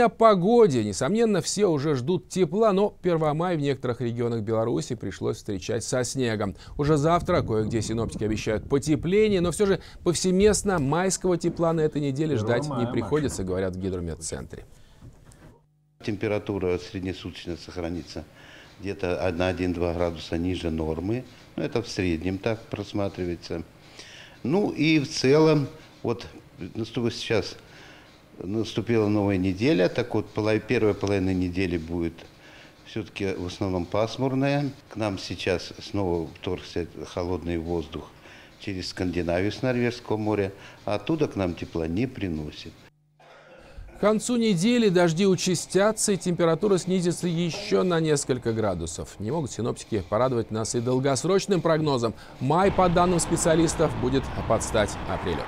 О погоде. Несомненно, все уже ждут тепла, но 1 мая в некоторых регионах Беларуси пришлось встречать со снегом. Уже завтра кое-где синоптики обещают потепление, но все же повсеместно майского тепла на этой неделе ждать не приходится, говорят в гидрометцентре. Температура среднесуточно сохранится где-то 1-1-2 градуса ниже нормы. Ну, это в среднем так просматривается. Ну и в целом, вот сейчас наступила новая неделя, так вот первая половина недели будет все-таки в основном пасмурная. К нам сейчас снова вторгся холодный воздух через Скандинавию с Норвежского моря, а оттуда к нам тепла не приносит. К концу недели дожди участятся и температура снизится еще на несколько градусов. Не могут синоптики порадовать нас и долгосрочным прогнозом. Май, по данным специалистов, будет под стать апрелю.